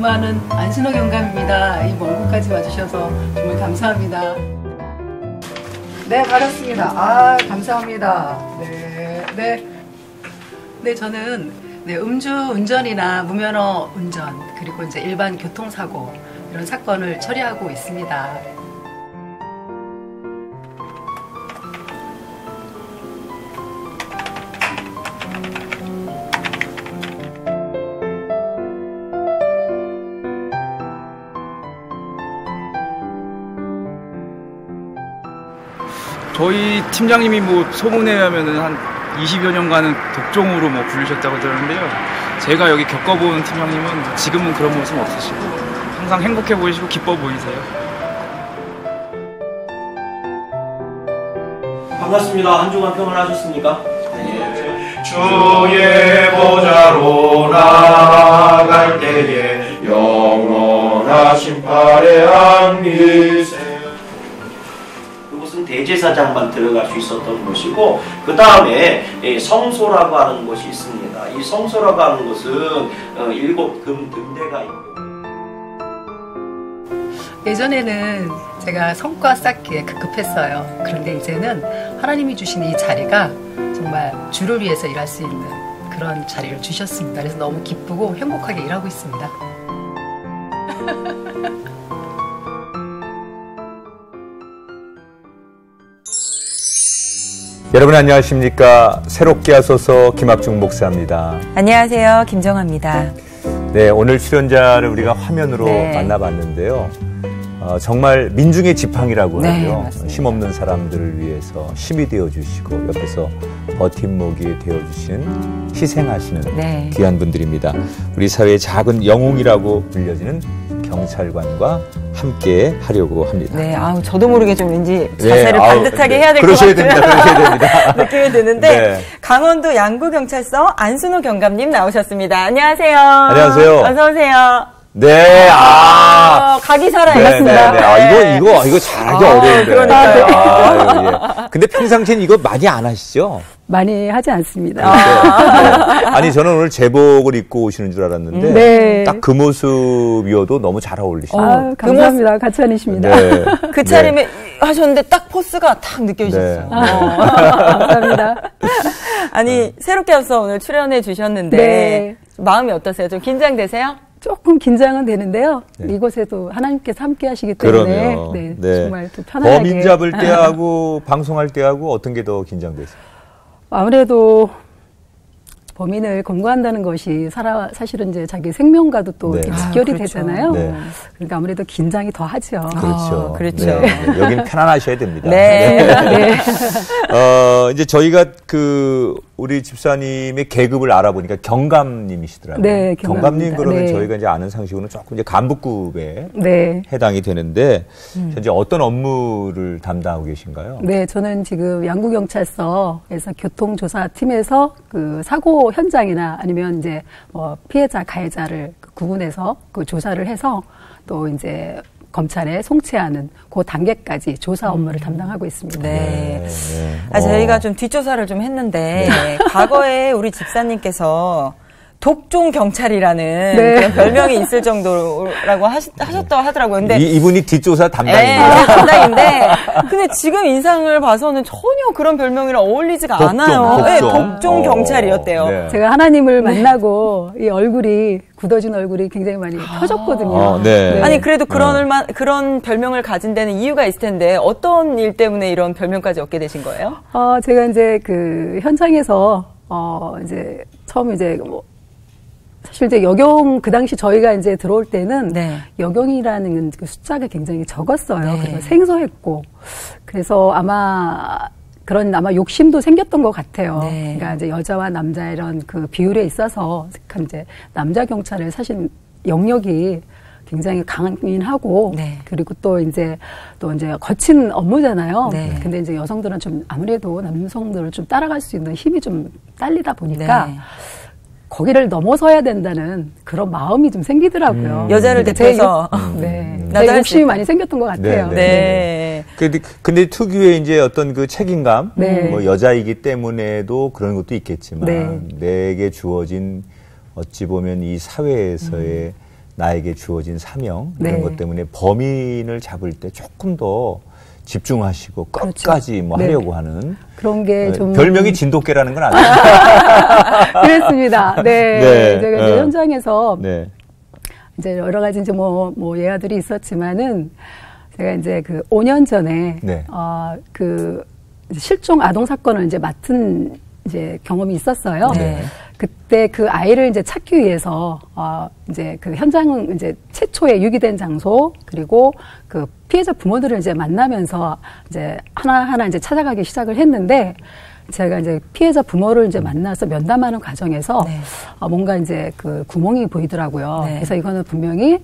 근무하는 안신호 경감입니다. 이 먼 곳까지 와주셔서 정말 감사합니다. 네, 받았습니다. 아, 감사합니다. 네, 네. 네, 저는 네, 음주 운전이나 무면허 운전, 그리고 이제 일반 교통사고, 이런 사건을 처리하고 있습니다. 저희 팀장님이 뭐 소문에 하면은 한 20여 년간은 독종으로 뭐 불리셨다고 들었는데요. 제가 여기 겪어본 팀장님은 지금은 그런 모습 없으시고 항상 행복해 보이시고 기뻐 보이세요. 반갑습니다. 한 주간 평안하셨습니까? 주의 보좌로 나갈 때에 영원하신 팔에 안기세 대제사장만 들어갈 수 있었던 곳이고 그 다음에 성소라고 하는 곳이 있습니다. 이 성소라고 하는 곳은 어, 일곱 금 등대가 있고 예전에는 제가 성과 쌓기에 급급했어요. 그런데 이제는 하나님이 주신 이 자리가 정말 주를 위해서 일할 수 있는 그런 자리를 주셨습니다. 그래서 너무 기쁘고 행복하게 일하고 있습니다. 여러분 안녕하십니까 새롭게 하소서 김학중 목사입니다. 안녕하세요 김정아입니다. 네 오늘 출연자를 우리가 화면으로 네. 만나봤는데요. 어, 정말 민중의 지팡이라고 네, 하죠. 맞습니다. 힘없는 사람들을 위해서 힘이 되어 주시고 옆에서 버팀목이 되어 주시는 희생하시는 네. 귀한 분들입니다. 우리 사회의 작은 영웅이라고 불려지는 경찰관과 함께 하려고 합니다. 네, 아우 저도 모르게 좀 왠지 네, 자세를 아우, 반듯하게 네. 해야 될것 그러셔야 같은 됩니다. 그러셔야 됩니다. 느낌이 드는데 네. 강원도 양구 경찰서 안순호 경감님 나오셨습니다. 안녕하세요. 안녕하세요. 어서 오세요. 네, 아. 어, 각이 살아 네, 있습니다. 네, 네. 아, 이거, 이거, 이거 잘하기 아, 어려운데. 그러니까요. 아, 예. 근데 평상시엔 이거 많이 안 하시죠? 많이 하지 않습니다. 네. 아니, 저는 오늘 제복을 입고 오시는 줄 알았는데. 네. 딱 그 모습이어도 너무 잘 어울리시네요. 아, 감사합니다. 같이 다니십니다. 네. 그 차림에 하셨는데 딱 포스가 딱 느껴지셨어요. 네. 어. 감사합니다. 아니 새롭게 와서 오늘 출연해 주셨는데 네. 마음이 어떠세요? 좀 긴장되세요? 조금 긴장은 되는데요. 네. 이곳에도 하나님께서 함께 하시기 때문에. 네, 네. 정말 또 편안하게. 범인 잡을 때하고 방송할 때하고 어떤 게 더 긴장되세요? 아무래도 범인을 검거한다는 것이 살아, 사실은 이제 자기 생명과도 또 네. 아, 직결이 그렇죠. 되잖아요. 네. 그러니까 아무래도 긴장이 더 하죠. 그렇죠. 그렇죠. 네. 네. 여기는 편안하셔야 됩니다. 네. 네. 어, 이제 저희가 그 우리 집사님의 계급을 알아보니까 경감님이시더라고요. 네, 경감님. 그러면 네. 저희가 이제 아는 상식으로는 조금 이제 간부급에 네. 해당이 되는데 현재 어떤 업무를 담당하고 계신가요? 네, 저는 지금 양구경찰서에서 교통조사팀에서 그 사고 현장이나 아니면 이제 뭐 피해자, 가해자를 그 구분해서 그 조사를 해서 또 이제 검찰에 송치하는 그 단계까지 조사 업무를 담당하고 있습니다. 네. 네. 아, 어. 저희가 좀 뒷조사를 좀 했는데 과거에 우리 집사님께서 독종 경찰이라는 네. 그런 별명이 있을 정도라고 하시, 하셨다고 하더라고요. 근데 이, 이분이 뒷조사 예, 담당입니다. 제 담당인데 근데 지금 인상을 봐서는 전혀 그런 별명이랑 어울리지가 독종, 않아요. 네, 독종. 독종 어, 경찰이었대요. 네. 제가 하나님을 만나고 이 얼굴이 굳어진 얼굴이 굉장히 많이 펴졌거든요. 어, 네. 아니 그래도 그런 어. 얼마 그런 별명을 가진 데는 이유가 있을 텐데 어떤 일 때문에 이런 별명까지 얻게 되신 거예요? 어, 제가 이제 그 현장에서 어 이제 처음 이제 뭐 사실 이제 여경 그 당시 저희가 이제 들어올 때는 네. 여경이라는 그 숫자가 굉장히 적었어요. 네. 그래서 생소했고 그래서 아마 그런 아마 욕심도 생겼던 것 같아요. 네. 그러니까 이제 여자와 남자 이런 그 비율에 있어서 이제 남자 경찰을 사실 영역이 굉장히 강인하고 네. 그리고 또 이제 또 이제 거친 업무잖아요. 네. 근데 이제 여성들은 좀 아무래도 남성들을 좀 따라갈 수 있는 힘이 좀 딸리다 보니까 네. 거기를 넘어서야 된다는 그런 마음이 좀 생기더라고요. 음. 여자를 제 대표해서. 욕- 네. 음. 제 나도 할수 욕심이 있다. 많이 생겼던 것 같아요. 네, 네. 근데, 근데 특유의 이제 어떤 그 책임감, 네. 뭐 여자이기 때문에도 그런 것도 있겠지만 네. 내게 주어진 어찌 보면 이 사회에서의 나에게 주어진 사명 네. 이런 것 때문에 범인을 잡을 때 조금 더 집중하시고 그렇죠. 끝까지 뭐 네. 하려고 하는 그런 게 어, 좀 별명이 진돗개라는 건 아니에요. 그랬습니다. 네, 네, 제가 이제 어. 현장에서 네. 이제 여러 가지 이제 뭐, 뭐 예화들이 있었지만은 제가 이제 그 5년 전에 네. 어, 그 실종 아동 사건을 이제 맡은 이제 경험이 있었어요. 네. 그때 그 아이를 이제 찾기 위해서 어 이제 그 현장 이제 최초의 유기된 장소 그리고 그 피해자 부모들을 이제 만나면서 이제 하나하나 이제 찾아가기 시작을 했는데 제가 이제 피해자 부모를 이제 만나서 면담하는 과정에서 네. 어, 뭔가 이제 그 구멍이 보이더라고요. 네. 그래서 이거는 분명히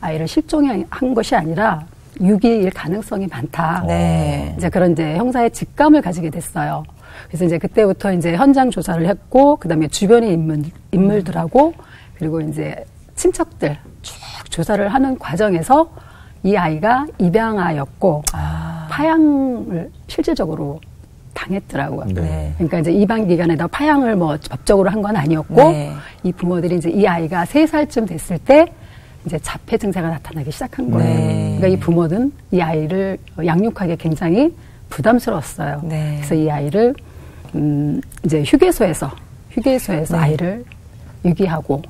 아이를 실종한 것이 아니라 유기일 가능성이 많다. 네. 이제 그런 이제 형사의 직감을 가지게 됐어요. 그래서 이제 그때부터 이제 현장 조사를 했고, 그 다음에 주변의 인물, 인물들하고, 그리고 이제 친척들 쭉 조사를 하는 과정에서 이 아이가 입양아였고, 파양을 실질적으로 당했더라고요. 네. 그러니까 이제 입양 기간에다 파양을 뭐 법적으로 한 건 아니었고, 네. 이 부모들이 이제 이 아이가 세 살쯤 됐을 때 이제 자폐 증세가 나타나기 시작한 거예요. 네. 그러니까 이 부모는 이 아이를 양육하기 굉장히 부담스러웠어요. 네. 그래서 이 아이를 음 이제 휴게소에서 휴게소에서 네. 아이를 유기하고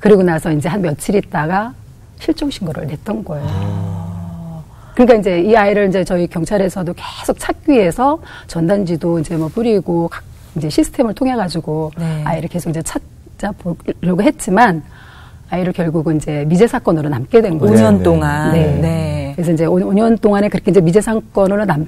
그리고 나서 이제 한 며칠 있다가 실종 신고를 냈던 거예요. 그러니까 이제 이 아이를 이제 저희 경찰에서도 계속 찾기 위해서 전단지도 이제 뭐 뿌리고 각 이제 시스템을 통해 가지고 네. 아이를 계속 이제 찾아보려고 했지만 아이를 결국은 이제 미제 사건으로 남게 된 거예요. 5년 네. 동안. 네. 네. 그래서 이제 5, 년 동안에 그렇게 이제 미제 사건으로 남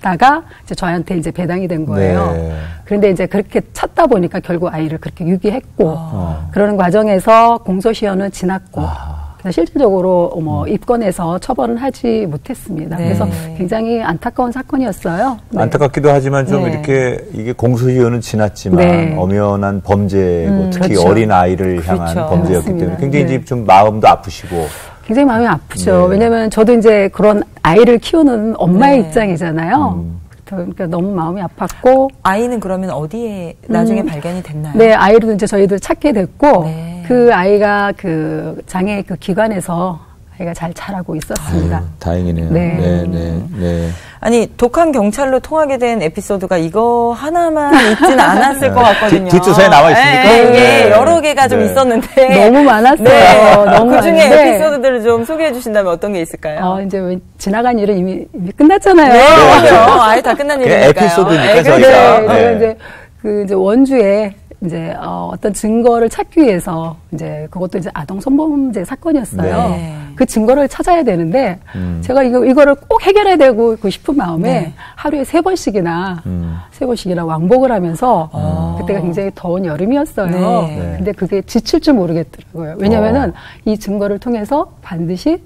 다가 이제 저한테 이제 배당이 된 거예요. 네. 그런데 이제 그렇게 찾다 보니까 결국 아이를 그렇게 유기했고 어. 그러는 과정에서 공소시효는 지났고 아. 실질적으로 뭐 입건해서 처벌은 하지 못했습니다. 네. 그래서 굉장히 안타까운 사건이었어요. 네. 안타깝기도 하지만 좀 네. 이렇게 이게 공소시효는 지났지만 네. 엄연한 범죄고 음, 특히 그렇죠. 어린 아이를 향한 그렇죠. 범죄였기 맞습니다. 때문에 굉장히 네. 이제 좀 마음도 아프시고 굉장히 마음이 아프죠. 네. 왜냐하면 저도 이제 그런 아이를 키우는 엄마의 네. 입장이잖아요. 음. 그러니까 너무 마음이 아팠고 아이는 그러면 어디에 나중에 음. 발견이 됐나요? 네, 아이를 이제 저희들 찾게 됐고, 네. 그 아이가 그 장애 그 기관에서 아이가 잘 자라고 있었습니다. 아유, 다행이네요. 네. 네, 네, 네. 아니 독한 경찰로 통하게 된 에피소드가 이거 하나만 있지는 않았을 네. 것 같거든요. 뒷- 뒷조사에 나와 있으니까. 네, 이게 네. 여러 개가 좀 네. 있었는데 너무 많았어요. 네. 너무 그 중에 많은데. 에피소드들을 좀 소개해 주신다면 어떤 게 있을까요? 어, 이제 왜 지나간 일은 이미, 이미 끝났잖아요. 네, 그럼요. 아예 다 끝난 일이니까요. 에피소드니까 네, 저희가. 네, 네. 이제 그 이제 원주에 이제 어, 어떤 증거를 찾기 위해서 이제 그것도 이제 아동 성범죄 사건이었어요. 네. 그 증거를 찾아야 되는데 음. 제가 이거 이거를 꼭 해결해야 되고 그 싶은 마음에 네. 하루에 세 번씩이나 음. 세 번씩이나 왕복을 하면서 아. 그때가 굉장히 더운 여름이었어요. 네. 네. 근데 그게 지칠 줄 모르겠더라고요. 왜냐면은 어. 이 증거를 통해서 반드시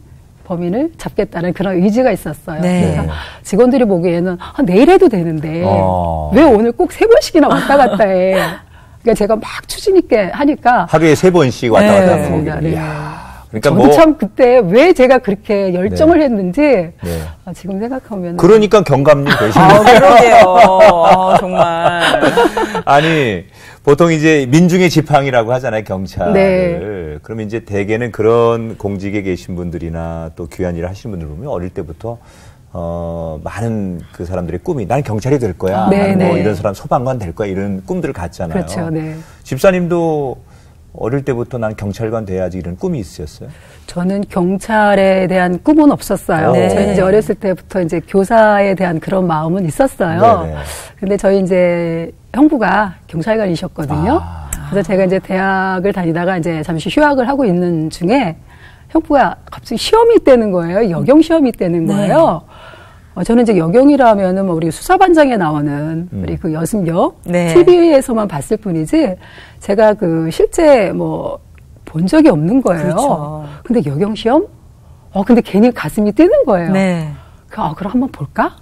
범인을 잡겠다는 그런 의지가 있었어요. 네. 그래서 직원들이 보기에는 아, 내일 해도 되는데 어. 왜 오늘 꼭 세 번씩이나 왔다 갔다 해. 그러니까 제가 막 추진 있게 하니까 하루에 세 번씩 왔다 네. 갔다 하는 맞습니다. 거군요. 네. 그러니까 저도 뭐 참 그때 왜 제가 그렇게 열정을 했는지 네. 아, 지금 생각하면 그러니까 경감님 되시는 아, 그러게요. 아, 정말. 아니 보통 이제 민중의 지팡이라고 하잖아요 경찰을. 네. 그러면 이제 대개는 그런 공직에 계신 분들이나 또 귀한 일을 하시는 분들 보면 어릴 때부터 어 많은 그 사람들의 꿈이 나는 경찰이 될 거야. 네, 나는 뭐 네. 이런 사람 소방관 될 거야 이런 꿈들을 갖잖아요. 그렇죠. 네. 집사님도 어릴 때부터 난 경찰관 돼야지 이런 꿈이 있으셨어요. 저는 경찰에 대한 꿈은 없었어요. 네. 저희는 이제 어렸을 때부터 이제 교사에 대한 그런 마음은 있었어요. 네네. 근데 저희 이제 형부가 경찰관이셨거든요. 아. 그래서 제가 이제 대학을 다니다가 이제 잠시 휴학을 하고 있는 중에 형부가 갑자기 시험이 있다는 거예요. 여경 시험이 있다는 네. 거예요. 어, 저는 이제 여경이라면은 뭐 우리 수사반장에 나오는 음. 우리 그 여승역 네. TV에서만 봤을 뿐이지 제가 그 실제 뭐 본 적이 없는 거예요. 그렇죠. 근데 여경 시험? 어 근데 괜히 가슴이 뛰는 거예요. 네. 그, 아, 그럼 한번 볼까?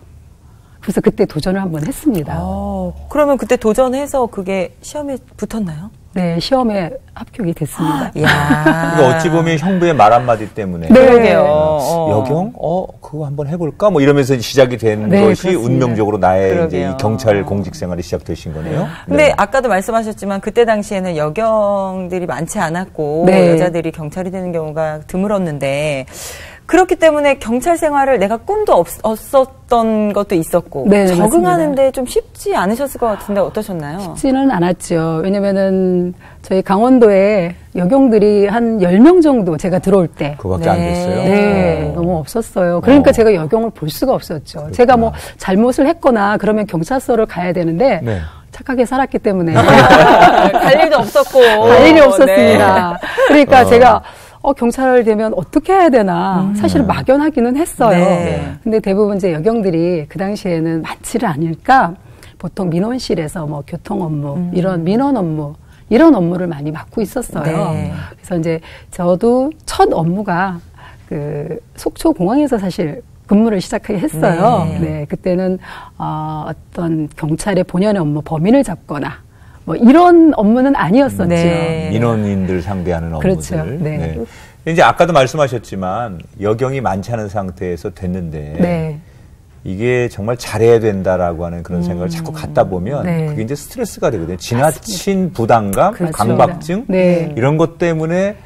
그래서 그때 도전을 한번 했습니다. 어, 그러면 그때 도전해서 그게 시험에 붙었나요? 네, 시험에 합격이 됐습니다. 야. 그러니까 어찌 보면 형부의 말 한마디 때문에 네. 그러게요. 어, 어. 여경, 어, 그거 한번 해볼까? 뭐 이러면서 시작이 된 네, 것이 그렇습니다. 운명적으로 나의 이제 그러게요. 이 경찰 공직 생활이 시작되신 거네요. 근데 네. 아까도 말씀하셨지만 그때 당시에는 여경들이 많지 않았고 네. 여자들이 경찰이 되는 경우가 드물었는데 그렇기 때문에 경찰 생활을 내가 꿈도 없, 없었던 것도 있었고 네, 적응하는데 좀 쉽지 않으셨을 것 같은데 어떠셨나요? 쉽지는 않았죠. 왜냐면은 저희 강원도에 여경들이 한 10명 정도 제가 들어올 때. 그거밖에 안 네. 됐어요. 네, 어. 너무 없었어요. 그러니까 어. 제가 여경을 볼 수가 없었죠. 제가 뭐 잘못을 했거나 그러면 경찰서를 가야 되는데 네. 착하게 살았기 때문에 갈 일도 없었고 갈 일이 없었습니다. 그러니까 어. 제가 어, 경찰 되면 어떻게 해야 되나 사실 막연하기는 했어요. 네. 근데 대부분 이제 여경들이 그 당시에는 많지를 않으니까 보통 민원실에서 뭐 교통 업무 이런 민원 업무 이런 업무를 많이 맡고 있었어요. 네. 그래서 이제 저도 첫 업무가 그 속초 공항에서 사실 근무를 시작하게 했어요. 네. 네, 그때는 어, 어떤 경찰의 본연의 업무 범인을 잡거나 뭐 이런 업무는 아니었었죠. 네. 민원인들 상대하는 업무들. 그렇죠. 네. 이제 아까도 말씀하셨지만 여경이 많지 않은 상태에서 됐는데 네. 이게 정말 잘해야 된다라고 하는 그런 생각을 자꾸 갖다 보면 네. 그게 이제 스트레스가 되거든요. 지나친 부담감, 그렇죠. 강박증 네. 이런 것 때문에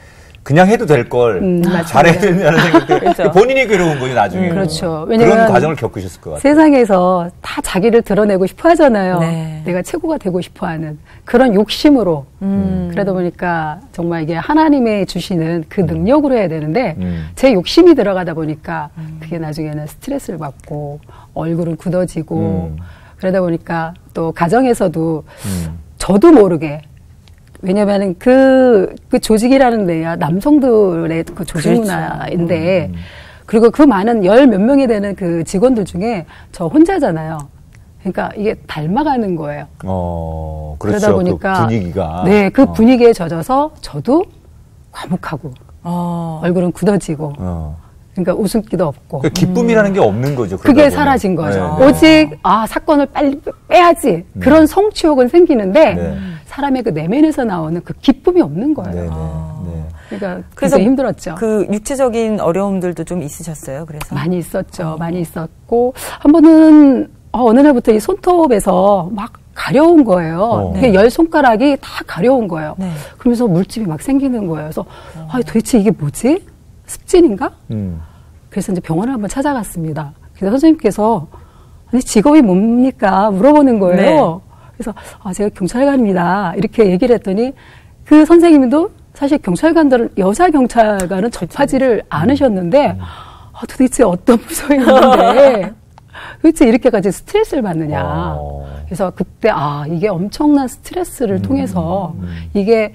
그냥 해도 될걸 음. 잘해야 된다는 생각 때문에 그렇죠. 본인이 괴로운 거죠 나중에. 그렇죠. 그런 왜냐면 과정을 겪으셨을 것 같아요. 세상에서 다 자기를 드러내고 싶어 하잖아요. 네. 내가 최고가 되고 싶어 하는 그런 욕심으로. 음. 그러다 보니까 정말 이게 하나님의 주시는 그 능력으로 해야 되는데 음. 제 욕심이 들어가다 보니까 그게 나중에는 스트레스를 받고 얼굴은 굳어지고 음. 그러다 보니까 또 가정에서도 음. 저도 모르게 왜냐면은 그, 그 조직이라는 데야 남성들의 그 조직 그렇죠. 문화인데 그리고 그 많은 열 몇 명이 되는 그 직원들 중에 저 혼자잖아요. 그러니까 이게 닮아가는 거예요. 어, 그렇죠. 그러다 보니까 그 분위기가. 네, 그 어. 분위기에 젖어서 저도 과묵하고 어. 얼굴은 굳어지고 어. 그러니까 웃음기도 없고 그러니까 기쁨이라는 게 없는 거죠. 그게 보면. 사라진 거죠. 네. 오직 아 사건을 빨리 빼야지 그런 성취욕은 생기는데 네. 사람의 그 내면에서 나오는 그 기쁨이 없는 거예요. 네, 네, 네. 그러니까 그래서 힘들었죠. 그 육체적인 어려움들도 좀 있으셨어요. 그래서 많이 있었죠. 많이 있었고 한 번은 어, 어느 날부터 이 손톱에서 막 가려운 거예요. 어. 이게 열 손가락이 다 가려운 거예요. 네. 그러면서 물집이 막 생기는 거예요. 그래서 아, 도대체 이게 뭐지? 습진인가? 음. 그래서 이제 병원을 한번 찾아갔습니다. 그래서 선생님께서 아니 직업이 뭡니까 물어보는 거예요. 네. 그래서 아 제가 경찰관입니다. 이렇게 얘기를 했더니 그 선생님도 사실 경찰관들은 여자 경찰관은 접하지를 않으셨는데 아, 도대체 어떤 부서에 있는데 도대체 이렇게까지 스트레스를 받느냐. 어. 그래서 그때 아 이게 엄청난 스트레스를 통해서 음. 이게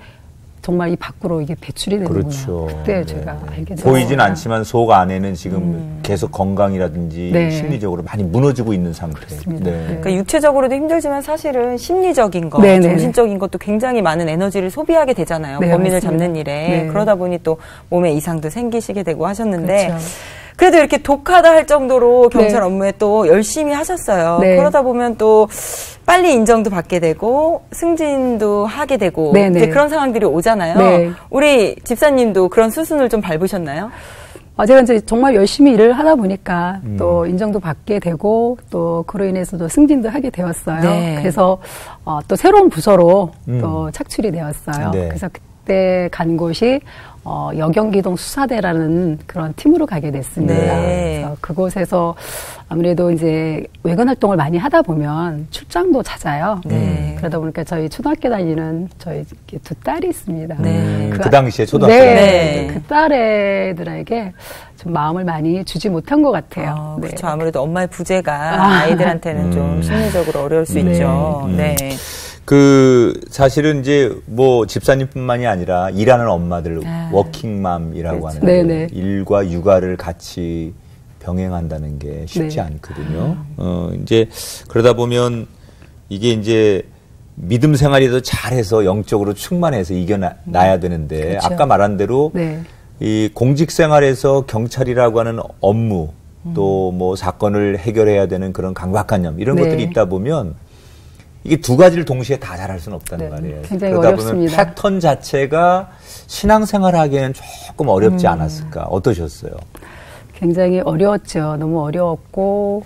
정말 이 밖으로 이게 배출이 되는구나. 그렇죠. 그때 네, 제가 네. 알게 됐어요. 보이진 않지만 속 안에는 지금 계속 건강이라든지 네. 심리적으로 많이 무너지고 있는 상태. 그렇습니다. 네. 그러니까 육체적으로도 힘들지만 사실은 심리적인 것, 네, 네, 정신적인 것도 굉장히 많은 에너지를 소비하게 되잖아요. 네, 범인을 맞습니다. 잡는 일에. 네. 그러다 보니 또 몸에 이상도 생기시게 되고 하셨는데 그렇죠. 그래도 이렇게 독하다 할 정도로 경찰 네. 업무에 또 열심히 하셨어요. 네. 그러다 보면 또 빨리 인정도 받게 되고 승진도 하게 되고 네, 네. 이제 그런 상황들이 오잖아요. 네. 우리 집사님도 그런 수순을 좀 밟으셨나요? 어, 제가 이제 정말 열심히 일을 하다 보니까 음. 또 인정도 받게 되고 또 그로 인해서 도 승진도 하게 되었어요. 네. 그래서 어, 또 새로운 부서로 음. 또 착출이 되었어요. 네. 그래서 그때 간 곳이 어, 여경기동 수사대라는 그런 팀으로 가게 됐습니다. 네. 그래서 그곳에서 아무래도 이제 외근 활동을 많이 하다 보면 출장도 잦아요. 네. 그러다 보니까 저희 초등학교 다니는 저희 두 딸이 있습니다. 네. 그 당시에 초등학교 네, 네. 그 딸애들에게 좀 마음을 많이 주지 못한 것 같아요. 어, 네. 그렇죠. 아무래도 엄마의 부재가 아. 아이들한테는 좀 음. 심리적으로 어려울 수 네. 있죠. 음. 네. 그 사실은 이제 뭐 집사님뿐만이 아니라 일하는 엄마들 아. 워킹맘이라고 그렇죠. 하는 네네. 일과 육아를 같이 병행한다는 게 쉽지 네. 않거든요. 어 이제 그러다 보면 이게 이제 믿음 생활이 더 잘해서 영적으로 충만해서 이겨나야 되는데 그렇죠. 아까 말한 대로 네. 이 공직 생활에서 경찰이라고 하는 업무 또뭐 사건을 해결해야 되는 그런 강박관념 이런 네. 것들이 있다 보면 이게 두 가지를 동시에 다 잘할 수는 없다는 네, 말이에요. 굉장히 그러다 어렵습니다. 보면 패턴 자체가 신앙생활하기에는 조금 어렵지 음. 않았을까? 어떠셨어요? 굉장히 어려웠죠. 너무 어려웠고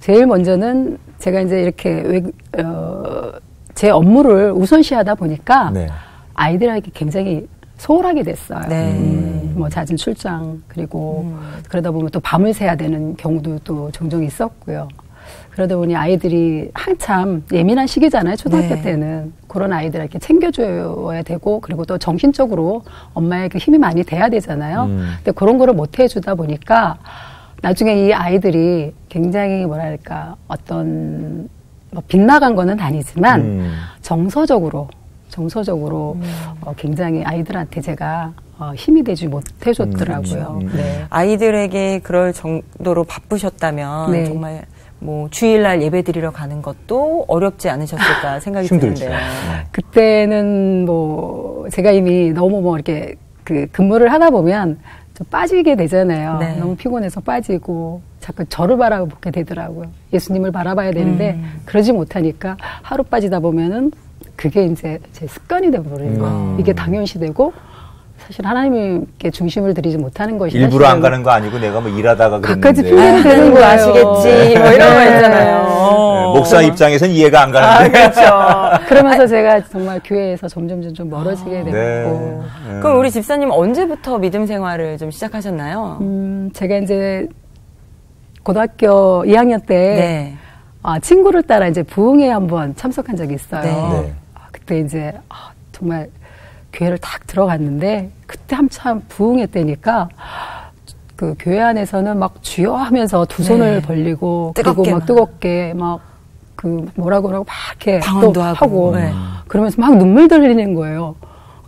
제일 먼저는 제가 이제 이렇게 외, 어, 제 업무를 우선시하다 보니까 네. 아이들에게 굉장히 소홀하게 됐어요. 네. 음, 뭐 잦은 출장 그리고 그러다 보면 또 밤을 새야 되는 경우도 또 종종 있었고요. 그러다 보니 아이들이 한참 예민한 시기잖아요. 초등학교 네. 때는 그런 아이들에게 챙겨줘야 되고 그리고 또 정신적으로 엄마에게 힘이 많이 돼야 되잖아요. 음. 근데 그런 거를 못 해주다 보니까 나중에 이 아이들이 굉장히 뭐랄까 어떤 뭐 빗나간 거는 아니지만 음. 정서적으로 정서적으로 어, 굉장히 아이들한테 제가 어, 힘이 되지 못해줬더라고요. 음, 음, 네. 아이들에게 그럴 정도로 바쁘셨다면 네. 정말 뭐 주일날 예배 드리러 가는 것도 어렵지 않으셨을까 생각이 힘들죠. 드는데요. 네. 그때는 뭐 제가 이미 너무 뭐 이렇게 그 근무를 하다 보면 좀 빠지게 되잖아요. 네. 너무 피곤해서 빠지고 자꾸 저를 바라보게 되더라고요. 예수님을 바라봐야 되는데 음. 그러지 못하니까 하루 빠지다 보면은 그게 이제 제 습관이 돼버리는 거예요. 음. 이게 당연시되고 사실 하나님께 중심을 들이지 못하는 것이 일부러 안 가는 거 아니고 내가 뭐 일하다가 그랬는데 핑계를 대는 거 거예요. 아시겠지 뭐 이런 거 있잖아요. 네, 목사 입장에선 이해가 안 아, 가는데. 그렇죠. 그러면서 제가 정말 교회에서 점점 점점 멀어지게 됐고 네. 네. 그럼 우리 집사님 언제부터 믿음 생활을 좀 시작하셨나요? 음, 제가 이제 고등학교 2학년 때 네. 아, 친구를 따라 이제 부흥회 한번 참석한 적이 있어요. 네. 네. 아, 그때 이제 아, 정말 교회를 딱 들어갔는데 그때 한참 부흥회 때니까 그 교회 안에서는 막 주여 하면서 두 손을 네. 벌리고 뜨겁게 그리고 막. 막 뜨겁게 막 그 뭐라고 하고 막 이렇게 또 하고. 네. 그러면서 막 눈물 흘리는 거예요.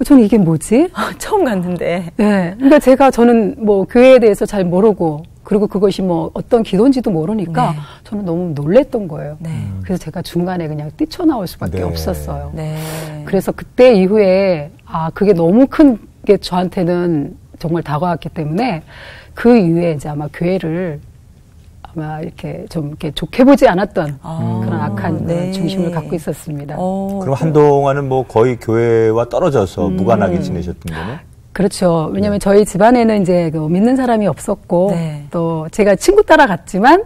저는 이게 뭐지? 처음 갔는데. 네. 그러니까 제가 저는 뭐 교회에 대해서 잘 모르고 그리고 그것이 뭐 어떤 기도인지도 모르니까 네. 저는 너무 놀랬던 거예요. 네. 그래서 제가 중간에 그냥 뛰쳐나올 수밖에 네. 없었어요. 네. 그래서 그때 이후에 아 그게 너무 큰 게 저한테는 정말 다가왔기 때문에 그 이후에 이제 아마 교회를 아마 이렇게 좀 이렇게 좋게 보지 않았던 아, 그런 악한 네. 중심을 갖고 있었습니다. 어, 그럼 한동안은 뭐 거의 교회와 떨어져서 음. 무관하게 지내셨던 거네? 그렇죠. 왜냐하면 저희 집안에는 이제 그 믿는 사람이 없었고 네. 또 제가 친구 따라 갔지만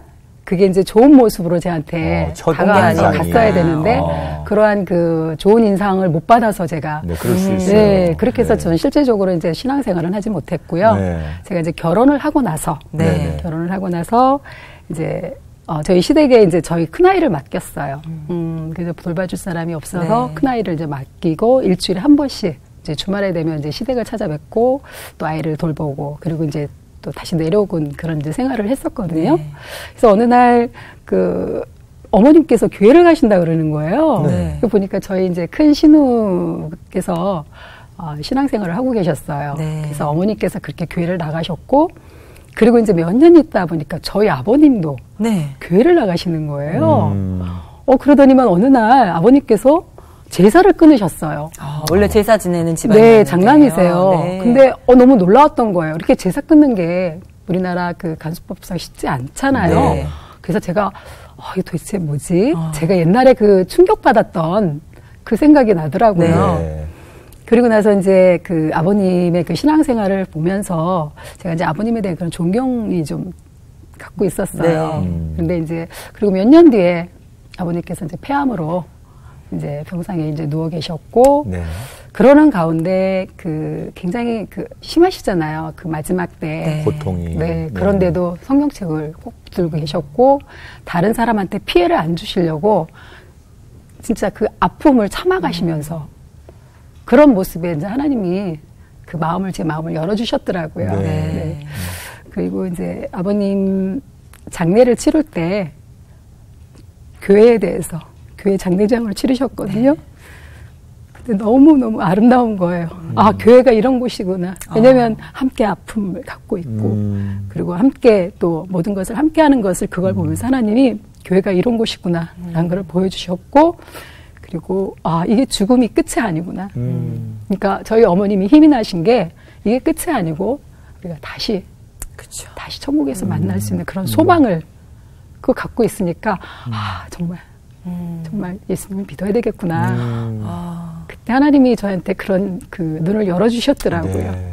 그게 이제 좋은 모습으로 저한테 어, 첫 다가와서. 갔어야 되는데 어. 그러한 그 좋은 인상을 못 받아서 제가 네, 그럴 수 있어요. 네, 그렇게 해서 네. 저는 실제적으로 이제 신앙생활은 하지 못했고요. 네. 제가 이제 결혼을 하고 나서 네. 네. 결혼을 하고 나서 이제 어, 저희 시댁에 이제 저희 큰아이를 맡겼어요. 음, 그래서 돌봐줄 사람이 없어서 네. 큰아이를 이제 맡기고 일주일에 한 번씩 이제 주말에 되면 이제 시댁을 찾아뵙고 또 아이를 돌보고 그리고 이제 또 다시 내려오곤 그런 이제 생활을 했었거든요. 네. 그래서 어느 날 그 어머님께서 교회를 가신다 그러는 거예요. 네. 그 보니까 저희 이제 큰 신우께서 어, 신앙생활을 하고 계셨어요. 네. 그래서 어머니께서 그렇게 교회를 나가셨고 그리고 이제 몇 년 있다 보니까 저희 아버님도 네. 교회를 나가시는 거예요. 음. 어 그러더니만 어느 날 아버님께서 제사를 끊으셨어요. 아, 원래 제사 지내는 집안이 네, 장남이세요. 네. 근데 어, 너무 놀라웠던 거예요. 이렇게 제사 끊는 게 우리나라 그 간수법상 쉽지 않잖아요. 네. 그래서 제가 어, 이게 도대체 뭐지? 어. 제가 옛날에 그 충격받았던 그 생각이 나더라고요. 네. 그리고 나서 이제 그 아버님의 그 신앙생활을 보면서 제가 이제 아버님에 대한 그런 존경이 좀 갖고 있었어요. 네. 음. 근데 이제 그리고 몇 년 뒤에 아버님께서 이제 폐암으로 이제 병상에 이제 누워 계셨고 네. 그러는 가운데 그 굉장히 그 심하시잖아요. 그 마지막 때. 네. 고통이. 네, 그런데도 성경책을 꼭 들고 계셨고 다른 사람한테 피해를 안 주시려고 진짜 그 아픔을 참아가시면서 그런 모습에 이제 하나님이 그 마음을 제 마음을 열어주셨더라고요. 네. 네. 그리고 이제 아버님 장례를 치를 때 교회에 대해서 교회 장례장을 치르셨거든요. 근데 너무너무 아름다운 거예요. 아, 교회가 이런 곳이구나. 왜냐면 함께 아픔을 갖고 있고, 음. 그리고 함께 또 모든 것을 함께 하는 것을 그걸 보면서 하나님이 교회가 이런 곳이구나. 라는 걸 보여주셨고, 그리고 아, 이게 죽음이 끝이 아니구나. 음. 그러니까 저희 어머님이 힘이 나신 게 이게 끝이 아니고 우리가 다시 그렇죠. 다시 천국에서 만날 수 있는 그런 소망을 그거 갖고 있으니까 아 정말 정말 예수님을 믿어야 되겠구나. 음. 아, 그때 하나님이 저한테 그런 그 눈을 열어주셨더라고요. 네.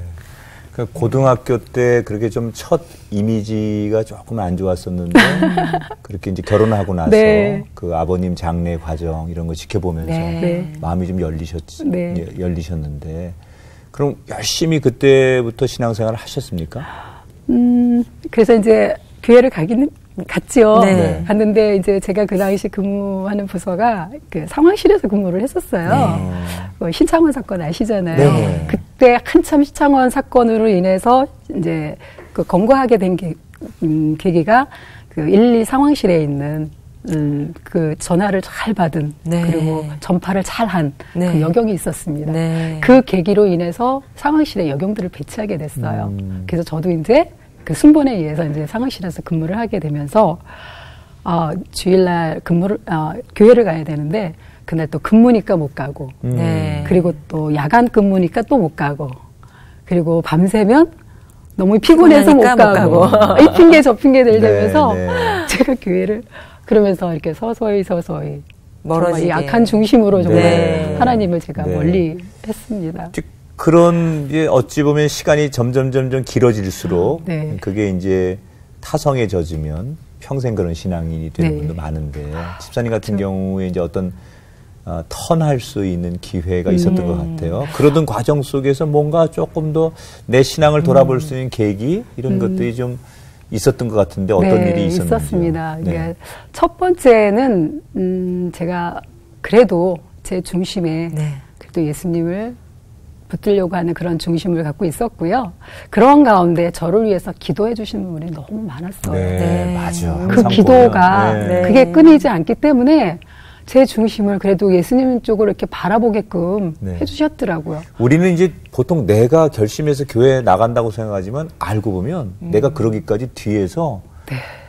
그 고등학교 때 그렇게 좀 첫 이미지가 조금 안 좋았었는데 그렇게 이제 결혼하고 나서 네. 그 아버님 장례 과정 이런 거 지켜보면서 네. 네. 마음이 좀 열리셨 네. 예, 열리셨는데 그럼 열심히 그때부터 신앙생활을 하셨습니까? 음, 그래서 이제 교회를 가기는 갔지요. 네. 갔는데 이제 제가 그 당시 근무하는 부서가 그 상황실에서 근무를 했었어요. 그 신창원 사건 아시잖아요. 네. 그때 한참 신창원 사건으로 인해서 이제 그 검거하게 된 계, 음, 계기가 그 112 상황실에 있는 음, 그 전화를 잘 받은 네. 그리고 전파를 잘한 네. 그 여경이 있었습니다. 네. 그 계기로 인해서 상황실에 여경들을 배치하게 됐어요. 음. 그래서 저도 이제 그 순번에 의해서 이제 상황실에서 근무를 하게 되면서 어, 주일날 근무를 어, 교회를 가야 되는데 그날 또 근무니까 못 가고 음. 네. 그리고 또 야간 근무니까 또 못 가고 그리고 밤새면 너무 피곤해서 못 가고, 못 가고. 이 핑계 저 핑계 네, 들면서 네. 제가 교회를 그러면서 이렇게 서서히 서서히 멀어지게. 이 악한 중심으로 정말 네. 하나님을 제가 네. 멀리 했습니다. 즉, 그런 이제 어찌 보면 시간이 점점 점점 길어질수록 네. 그게 이제 타성에 젖으면 평생 그런 신앙인이 되는 네. 분도 많은데 집사님 같은 경우에 이제 어떤 어, 턴할 수 있는 기회가 있었던 음. 것 같아요. 그러던 과정 속에서 뭔가 조금 더 내 신앙을 돌아볼 수 있는 계기 이런 것들이 좀 있었던 것 같은데 어떤 음. 네, 일이 있었는지요? 있었습니다. 네. 그러니까 첫 번째는 음, 제가 그래도 제 중심에 네. 그래도 예수님을 붙들려고 하는 그런 중심을 갖고 있었고요. 그런 가운데 저를 위해서 기도해 주시는 분이 너무 많았어요. 네, 네. 맞아. 그 기도가 네. 그게 끊이지 않기 때문에 제 중심을 그래도 예수님 쪽으로 이렇게 바라보게끔 네. 해주셨더라고요. 우리는 이제 보통 내가 결심해서 교회에 나간다고 생각하지만 알고 보면 내가 그러기까지 뒤에서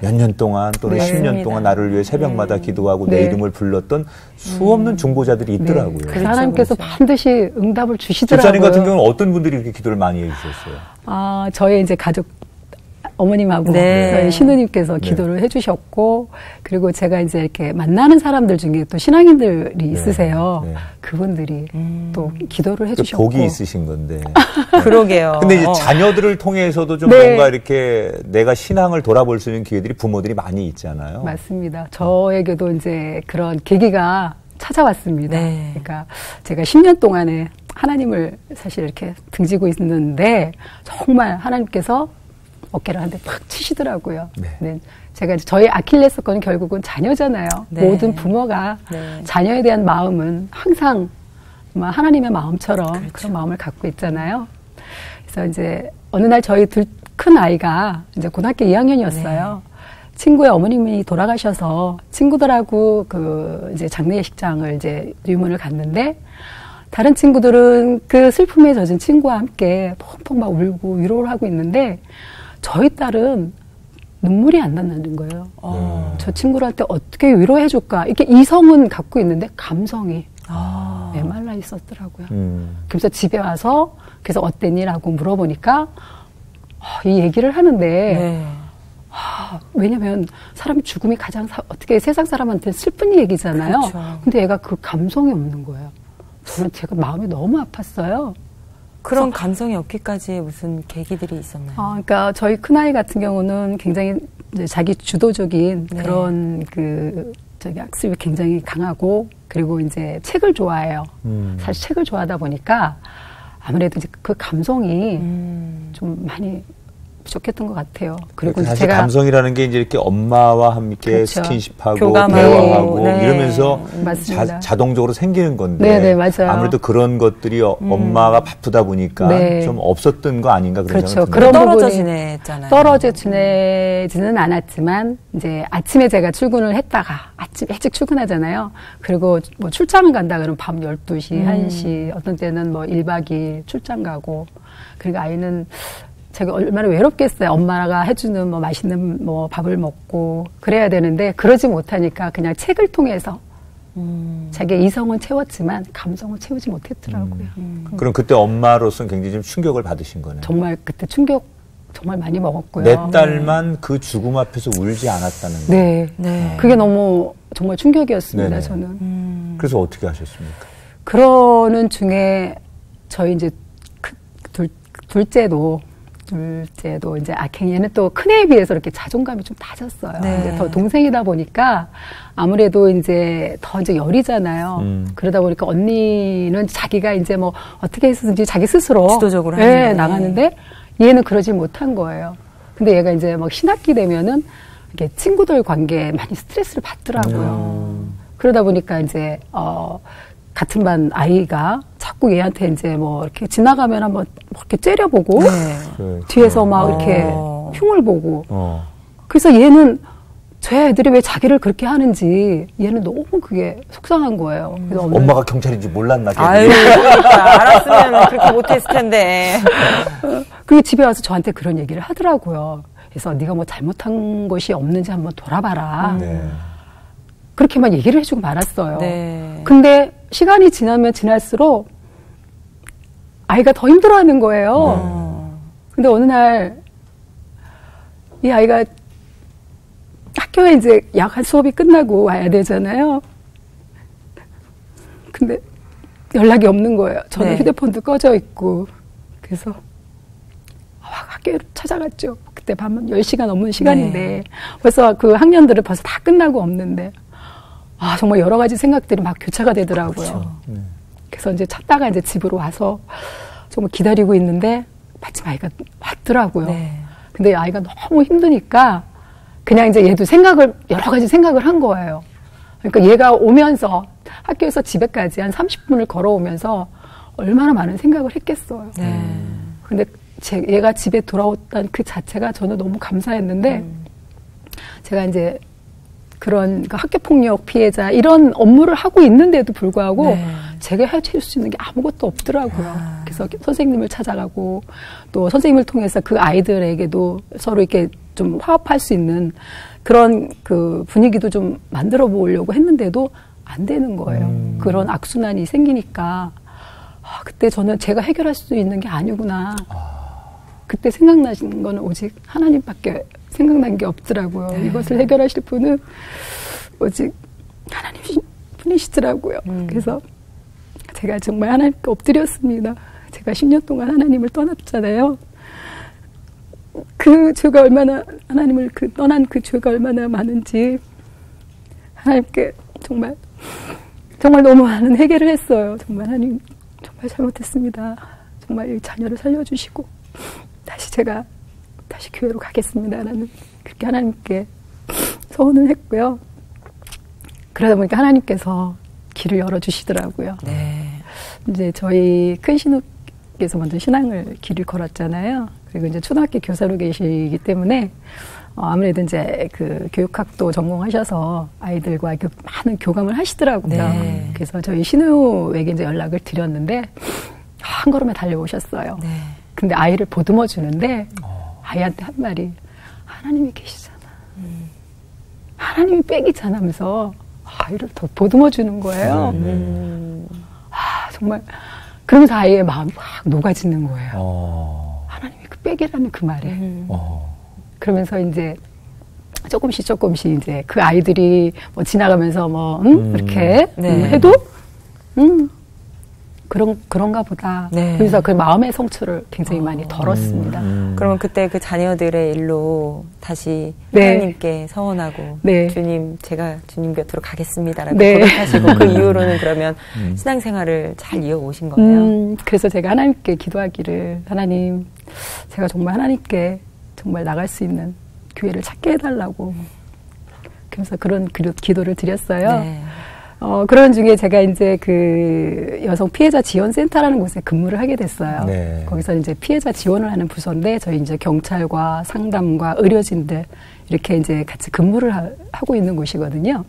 몇 년 동안 또는 네. 10년 동안. 나를 위해 새벽마다 기도하고 내 네. 이름을 불렀던 수없는 중보자들이 있더라고요. 네. 그 그렇죠, 하나님께서 그렇죠. 반드시 응답을 주시더라고요. 집사님 같은 경우는 어떤 분들이 이렇게 기도를 많이 해주셨어요? 아, 저희 이제 가족 어머님하고 네. 저희 신우님께서 기도를 해주셨고 그리고 제가 이제 이렇게 만나는 사람들 중에 또 신앙인들이 있으세요. 네. 그분들이 또 기도를 그 해주셨고 복이 있으신 건데. 그러게요. 근데 이제 자녀들을 통해서도 좀 네. 뭔가 이렇게 내가 신앙을 돌아볼 수 있는 기회들이 부모들이 많이 있잖아요. 맞습니다. 저에게도 이제 그런 계기가 찾아왔습니다. 네. 그러니까 제가 10년 동안에 하나님을 사실 이렇게 등지고 있는데 정말 하나님께서 어깨를 한대탁 치시더라고요. 네. 네. 제가 이제 저희 아킬레스 건은 결국은 자녀잖아요. 네. 모든 부모가 네. 자녀에 대한 마음은 항상 정말 하나님의 마음처럼 그렇죠. 그런 마음을 갖고 있잖아요. 그래서 이제 어느 날 저희 둘 큰 아이가 이제 고등학교 2학년이었어요. 친구의 어머님이 돌아가셔서 친구들하고 그 이제 장례식장을 이제 유문을 갔는데 다른 친구들은 그 슬픔에 젖은 친구와 함께 펑펑 막 울고 위로를 하고 있는데 저희 딸은 눈물이 안 난다는 거예요. 어. 저 친구한테 어떻게 위로해 줄까? 이렇게 이성은 갖고 있는데 감성이 아. 메말라 있었더라고요. 음. 그래서 집에 와서 그래서 어땠니라고 물어보니까 아, 이 얘기를 하는데 네. 아, 왜냐면 사람이 죽음이 가장 사- 어떻게 세상 사람한테 슬픈 얘기잖아요. 그렇죠. 근데 얘가 그 감성이 없는 거예요. 저는 제가 마음이 너무 아팠어요. 그런 감성이 없기까지 무슨 계기들이 있었나요? 아, 그러니까 저희 큰아이 같은 경우는 굉장히 자기 주도적인 네. 그런 그 저기 학습이 굉장히 강하고 그리고 이제 책을 좋아해요. 음. 사실 책을 좋아하다 보니까 아무래도 이제 그 감성이 음. 좀 많이 부족했던 것 같아요. 그리고 그러니까 이제 사실 제가 감성이라는 게 이제 이렇게 엄마와 함께 그렇죠. 스킨십하고 교감하고, 대화하고 네. 이러면서. 자, 동적으으로 생기는 건데 네, 네, 맞아요. 아무래도 그런 것들이 어- 엄마가 바쁘다 보니까 네. 좀 없었던 거 아닌가 그런 그렇죠. 생각이 그런 듭니다. 떨어져 지냈잖아요. 떨어져 지내지는 않았지만 이제 아침에 제가 출근을 했다가 아침 일찍 출근하잖아요. 그리고 뭐 출장을 간다 그러면 밤 12시, 음. 1시 어떤 때는 뭐 1박 2일 출장 가고 그리고 아이는 제가 얼마나 외롭겠어요. 엄마가 해주는 뭐 맛있는 뭐 밥을 먹고 그래야 되는데 그러지 못하니까 그냥 책을 통해서 음. 자기의 이성은 채웠지만 감성을 채우지 음. 못했더라고요. 그럼 그때 엄마로서는 굉장히 좀 충격을 받으신 거네요. 정말 그때 충격 정말 많이 먹었고요. 내 딸만 그 죽음 앞에서 울지 않았다는 거. 네. 네. 그게 너무 정말 충격이었습니다, 네네. 저는. 음. 그래서 어떻게 하셨습니까? 그러는 중에 저희 이제 둘째도 둘째도 이제 얘는 또 큰애에 비해서 이렇게 자존감이 좀 낮았어요. 네. 이제 더 동생이다 보니까 아무래도 이제 더 이제 열이잖아요. 음. 그러다 보니까 언니는 자기가 이제 뭐 어떻게 해서든지 자기 스스로 주도적으로 예, 하는데. 나가는데 얘는 그러지 못한 거예요. 근데 얘가 이제 막 신학기 되면은 이렇게 친구들 관계에 많이 스트레스를 받더라고요. 그러다 보니까 이제 어 같은 반 아이가 자꾸 얘한테 이제 뭐 이렇게 지나가면 한번 뭐 이렇게 째려보고 네. 그, 뒤에서 막 어. 이렇게 흉을 보고 어. 그래서 얘는 저 애들이 왜 자기를 그렇게 하는지 얘는 너무 그게 속상한 거예요. 그래서 어느 엄마가 경찰인지 몰랐나? 아유, 그러니까 알았으면 그렇게 못했을 텐데. 그리고 집에 와서 저한테 그런 얘기를 하더라고요. 그래서 네가 뭐 잘못한 것이 없는지 한번 돌아봐라. 네. 그렇게만 얘기를 해주고 말았어요. 네. 근데 시간이 지나면 지날수록 아이가 더 힘들어하는 거예요. 어. 근데 어느 날 이 아이가 학교에 이제 약한 수업이 끝나고 와야 되잖아요. 근데 연락이 없는 거예요. 저는 네. 휴대폰도 꺼져 있고. 그래서 학교를 찾아갔죠. 그때 밤 10시가 넘는 시간인데 네. 벌써 그 학년들은 벌써 다 끝나고 없는데 아, 정말 여러 가지 생각들이 막 교차가 되더라고요. 그렇죠. 네. 그래서 이제 찾다가 이제 집으로 와서 정말 기다리고 있는데 마침 아이가 왔더라고요. 네. 근데 아이가 너무 힘드니까 그냥 이제 얘도 생각을 여러 가지 생각을 한 거예요. 그러니까 얘가 오면서 학교에서 집에까지 한 30분을 걸어오면서 얼마나 많은 생각을 했겠어요. 네. 근데 제, 얘가 집에 돌아왔다는 그 자체가 저는 너무 감사했는데 제가 이제 그런 그 학교 폭력 피해자 이런 업무를 하고 있는데도 불구하고 네. 제가 해줄 수 있는 게 아무것도 없더라고요. 그래서 선생님을 찾아가고 또 선생님을 통해서 그 아이들에게도 서로 이렇게 좀 화합할 수 있는 그런 그 분위기도 좀 만들어 보려고 했는데도 안 되는 거예요. 그런 악순환이 생기니까 아, 그때 저는 제가 해결할 수 있는 게 아니구나. 그때 생각나신 거는 오직 하나님밖에 생각난 게 없더라고요. 이것을 해결하실 분은 오직 하나님 분이시더라고요. 그래서 제가 정말 하나님께 엎드렸습니다. 제가 10년 동안 하나님을 떠났잖아요. 그 죄가 얼마나 하나님을 그 떠난 그 죄가 얼마나 많은지 하나님께 정말 정말 너무 많은 회개를 했어요. 정말 하나님 정말 잘못했습니다. 정말 이 자녀를 살려주시고 다시 제가 다시 교회로 가겠습니다라는 그렇게 하나님께 서원을 했고요. 그러다 보니까 하나님께서 길을 열어주시더라고요. 네. 이제 저희 큰 신우께서 먼저 신앙을 길을 걸었잖아요. 그리고 이제 초등학교 교사로 계시기 때문에 어, 아무래도 이제 그 교육학도 전공하셔서 아이들과 그 많은 교감을 하시더라고요. 네. 그래서 저희 신우에게 이제 연락을 드렸는데 한 걸음에 달려오셨어요. 네. 근데 아이를 보듬어 주는데 아이한테 한 말이 하나님이 계시잖아. 하나님이 빽이잖아 하면서 아이를 더 보듬어 주는 거예요. 음. 아, 정말 그러면서 아이의 마음이 확 녹아지는 거예요. 어. 하나님이 그 빽이라는 그 말에. 음. 어. 그러면서 이제 조금씩 조금씩 이제 그 아이들이 뭐 지나가면서 뭐 응? 음. 이렇게 네. 음, 해도 음 그런 그런가 보다. 네. 그래서 그 마음의 성취를 굉장히 많이 덜었습니다. 음. 그러면 그때 그 자녀들의 일로 다시 네. 하나님께 서원하고 네. 주님 제가 주님 곁으로 가겠습니다라고 네. 고백하시고 그 이후로는 그러면 음. 신앙생활을 잘 이어오신 거예요. 음, 그래서 제가 하나님께 기도하기를 하나님 제가 정말 하나님께 정말 나갈 수 있는 교회를 찾게 해달라고 그래서 그런 기- 기도를 드렸어요. 네. 어, 그런 중에 제가 이제 그 여성 피해자 지원센터라는 곳에 근무를 하게 됐어요. 네. 거기서 이제 피해자 지원을 하는 부서인데 저희 이제 경찰과 상담과 의료진들 이렇게 이제 같이 근무를 하, 고 있는 곳이거든요.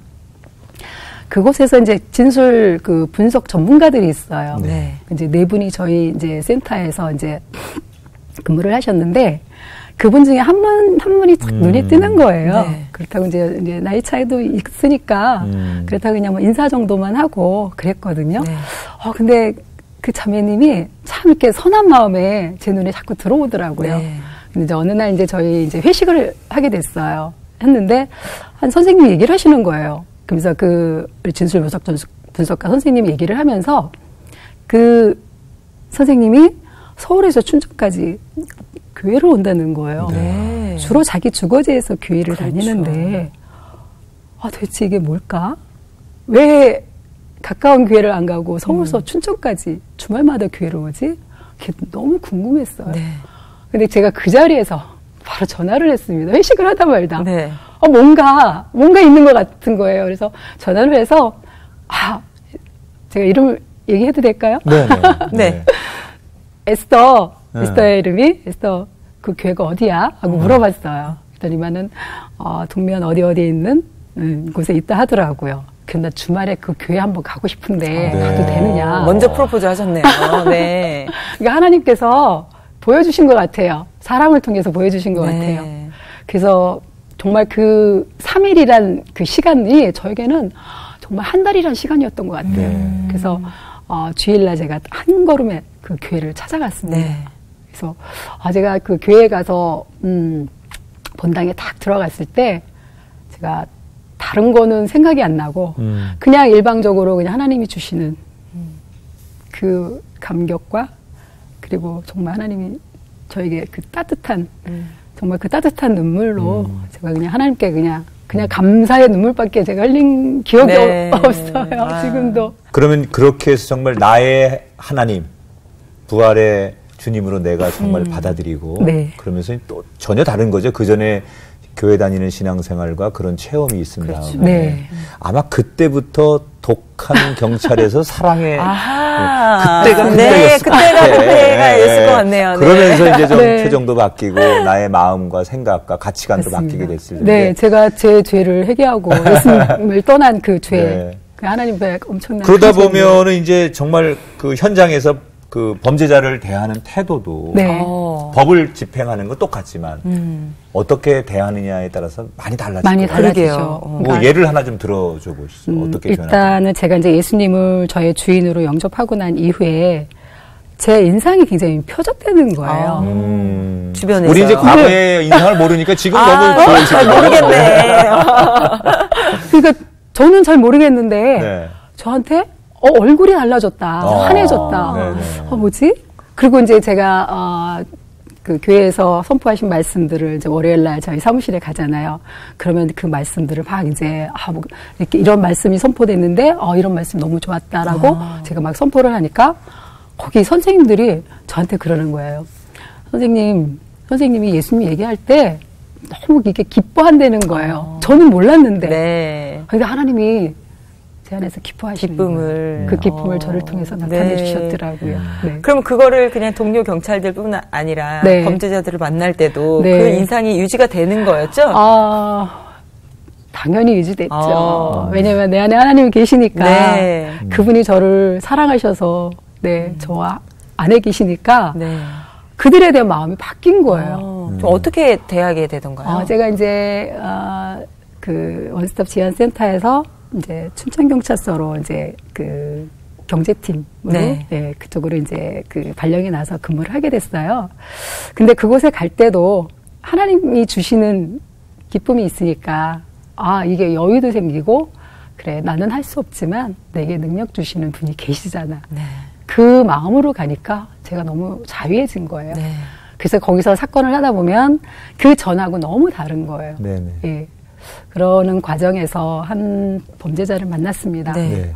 그곳에서 이제 진술 그 분석 전문가들이 있어요. 네. 이제 네 분이 저희 이제 센터에서 이제 근무를 하셨는데 그분 중에 한 분, 한 분이 딱 음. 눈에 뜨는 거예요. 네. 그렇다고 이제, 이제 나이 차이도 있으니까 음. 그렇다고 그냥 뭐 인사 정도만 하고 그랬거든요. 네. 어, 근데 그 자매님이 참 이렇게 선한 마음에 제 눈에 자꾸 들어오더라고요. 네. 근데 이제 어느 날 이제 저희 이제 회식을 하게 됐어요. 했는데 한 선생님이 얘기를 하시는 거예요. 그러면서 그 진술 분석 분석가 선생님이 얘기를 하면서 그 선생님이 서울에서 춘천까지 교회를 온다는 거예요. 네. 주로 자기 주거지에서 교회를 그렇죠. 다니는데 아 도대체 이게 뭘까? 왜 가까운 교회를 안 가고 음. 서울서 춘천까지 주말마다 교회를 오지? 그게 너무 궁금했어요. 네. 근데 제가 그 자리에서 바로 전화를 했습니다. 회식을 하다 말다. 네. 어, 뭔가, 뭔가 있는 것 같은 거예요. 그래서 전화를 해서, 아, 제가 이름을 얘기해도 될까요? 네. 네. 에스더, 네. 에스더의 이름이, 에스더, 그 교회가 어디야? 하고 물어봤어요. 그랬더니만은, 어, 동면 어디 어디에 있는 음, 곳에 있다 하더라고요. 근데 나 주말에 그 교회 한번 가고 싶은데, 네. 가도 되느냐. 먼저 프로포즈 하셨네요. 네. 그러니까 하나님께서 보여주신 것 같아요. 사람을 통해서 보여주신 것 네. 같아요. 그래서 정말 그 3일이란 그 시간이 저에게는 정말 한 달이란 시간이었던 것 같아요. 네. 그래서 어, 주일날 제가 한 걸음에 그 교회를 찾아갔습니다. 네. 그래서 아, 제가 그 교회에 가서 음, 본당에 딱 들어갔을 때 제가 다른 거는 생각이 안 나고 음. 그냥 일방적으로 그냥 하나님이 주시는 그 감격과 그리고 정말 하나님이 저에게 그 따뜻한 정말 그 따뜻한 눈물로 제가 그냥 하나님께 그냥 그냥 감사의 눈물밖에 제가 흘린 기억이 네. 없어요. 아. 지금도. 그러면 그렇게 해서 정말 나의 하나님, 부활의 주님으로 내가 정말 받아들이고 네. 그러면서 또 전혀 다른 거죠. 그 전에 교회 다니는 신앙생활과 그런 체험이 있은 다음에 네. 아마 그때부터 독한 경찰에서 사랑에 아하. 그때가 네, 그때였을 것 그때가 같아. 그때가 였을 것 같네요. 네. 그러면서 이제 좀 네. 표정도 바뀌고 나의 마음과 생각과 가치관도 맞습니다. 바뀌게 됐을 텐데 네, 제가 제 죄를 회개하고 예수님을 떠난 그 죄, 네. 그 하나님의 엄청난 그러다 보면은 이제 정말 그 현장에서 그 범죄자를 대하는 태도도 네. 어. 법을 집행하는 건 똑같지만 음. 어떻게 대하느냐에 따라서 많이 달라질 많이. 달라지죠. 어. 뭐 그러니까 예를 하나 좀 들어줘 보시죠. 음, 어떻게? 일단은 제가 이제 예수님을 저의 주인으로 영접하고 난 이후에 제 인상이 굉장히 표적되는 거예요. 음, 주변에서. 우리 이제 과거의 인상을 모르니까 지금 아, 너무 좋으시죠. 잘 모르겠네. 그러니까 저는 잘 모르겠는데 네. 저한테 어, 얼굴이 달라졌다, 어, 환해졌다. 네네. 어, 뭐지? 그리고 이제 제가 어, 그 교회에서 선포하신 말씀들을 이제 월요일 날 저희 사무실에 가잖아요. 그러면 그 말씀들을 막 이제 아, 뭐 이렇게 이런 말씀이 선포됐는데 어, 이런 말씀 너무 좋았다라고 제가 막 선포를 하니까 거기 선생님들이 저한테 그러는 거예요. 선생님, 선생님이 예수님 얘기할 때 너무 이게 기뻐한다는 거예요. 저는 몰랐는데. 네. 근데 하나님이 제 안에서 기뻐하시는 기쁨을. 거예요. 그 기쁨을 어. 저를 통해서 나타내 네. 주셨더라고요. 네. 그럼 그거를 그냥 동료 경찰들뿐 아니라 네. 범죄자들을 만날 때도 네. 그 인상이 유지가 되는 거였죠? 아, 당연히 유지됐죠. 어. 왜냐면 내 안에 하나님이 계시니까 네. 그분이 저를 사랑하셔서 네, 저와 안에 계시니까 네. 그들에 대한 마음이 바뀐 거예요. 어, 좀 어떻게 대하게 되던가요? 어, 제가 이제 아, 그 원스톱 지원 센터에서 이제 춘천 경찰서로 이제 그 경제팀으로 네. 네, 그쪽으로 이제 그 발령이 나서 근무를 하게 됐어요. 근데 그곳에 갈 때도 하나님이 주시는 기쁨이 있으니까 아 이게 여유도 생기고 그래 나는 할 수 없지만 내게 능력 주시는 분이 계시잖아. 네. 그 마음으로 가니까 제가 너무 자유해진 거예요. 네. 그래서 거기서 사건을 하다 보면 그 전하고 너무 다른 거예요. 네네. 예. 그러는 과정에서 한 범죄자를 만났습니다. 네. 네.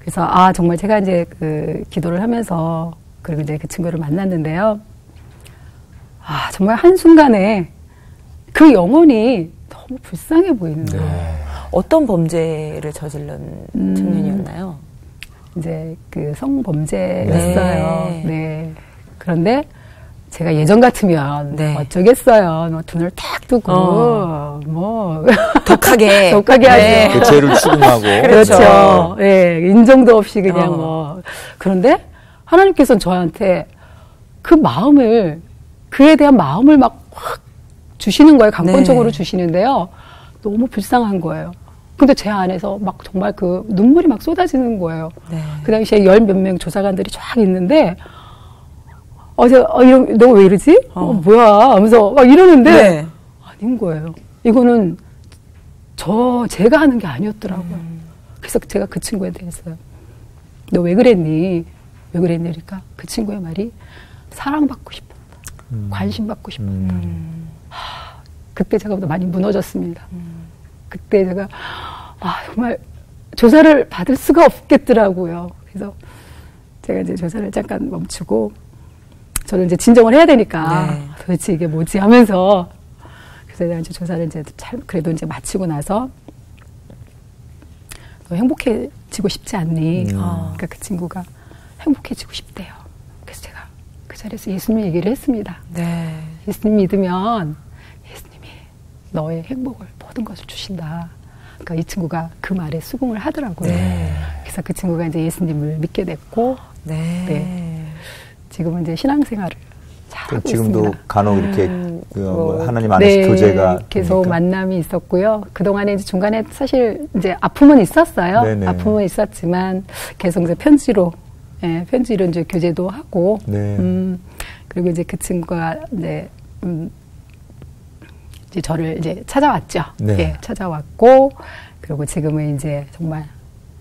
그래서 아 정말 제가 이제 그 기도를 하면서 그리고 이제 그 친구를 만났는데요. 아 정말 한 순간에 그 영혼이 너무 불쌍해 보이는 네. 거예요. 어떤 범죄를 저질른 음. 청년이었나요? 이제 그 성범죄였어요. 네. 네. 그런데 제가 예전 같으면 네. 어쩌겠어요. 뭐 눈을 탁 뜨고 어. 뭐 독하게. 독하게 네. 하죠. 그 죄를 추궁하고 그렇죠. 그렇죠. 예, 인정도 없이 그냥 어. 뭐. 그런데 하나님께서는 저한테 그 마음을, 그에 대한 마음을 막 확 주시는 거예요. 강권적으로 네. 주시는데요. 너무 불쌍한 거예요. 근데 제 안에서 막 정말 그 눈물이 막 쏟아지는 거예요. 네. 그 당시에 열 몇 명 조사관들이 쫙 있는데 어제 어, 이런 너 왜 이러지? 어, 어. 뭐야? 하면서 막 이러는데 네. 아닌 거예요. 이거는 저 제가 하는 게 아니었더라고요. 그래서 제가 그 친구한테 했어요. 너왜 그랬니? 왜 그랬니? 그러니까 그 친구의 말이 사랑받고 싶었다. 관심 받고 싶었다. 음. 그때 제가 많이 무너졌습니다. 그때 제가 아 정말 조사를 받을 수가 없겠더라고요. 그래서 제가 이제 조사를 잠깐 멈추고 저는 이제 진정을 해야 되니까 네. 도대체 이게 뭐지 하면서 그래서 내가 이제 조사를 이제 잘 그래도 이제 마치고 나서 너 행복해지고 싶지 않니? 음. 그러니까 그 친구가 행복해지고 싶대요. 그래서 제가 그 자리에서 예수님 얘기를 했습니다. 네. 예수님 믿으면 예수님이 너의 행복을 모든 것을 주신다. 그러니까 이 친구가 그 말에 수긍을 하더라고요. 네. 그래서 그 친구가 이제 예수님을 믿게 됐고 네. 네. 지금은 이제 신앙생활을 잘그 하고 지금도 있습니다. 간혹 이렇게 음, 그뭐 뭐, 하나님 안에서 교제가 계속 됩니까? 만남이 있었고요. 그 동안에 이제 중간에 사실 이제 아픔은 있었어요. 네네. 아픔은 있었지만 계속 이제 편지로 예, 편지로 이제 교제도 하고 네. 음, 그리고 이제 그 친구가 이제 음, 이제 저를 이제 찾아왔죠. 네. 예, 찾아왔고 그리고 지금은 이제 정말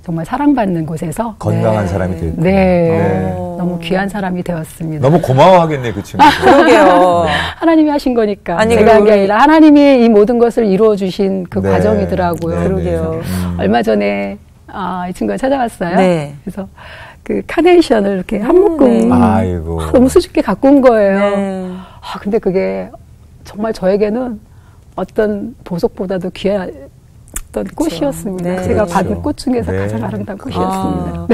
정말 사랑받는 곳에서 건강한 네. 사람이 됐고 네, 어. 너무 귀한 사람이 되었습니다. 너무 고마워하겠네 그 친구. 그러게요. 하나님이 하신 거니까 아니, 제가 한 게 아니라 하나님이 이 모든 것을 이루어 주신 그 네. 과정이더라고요. 네, 그러게요. 네. 음. 얼마 전에 아, 이 친구가 찾아왔어요. 네. 그래서 그 카네이션을 이렇게 한 묶음 네. 아이고. 아, 너무 수줍게 갖고 온 거예요. 네. 아, 근데 그게 정말 저에게는 어떤 보석보다도 귀한 어떤 꽃이었습니다. 네. 제가 그렇죠. 받은 꽃 중에서 네. 가장 아름다운 꽃이었습니다. 아,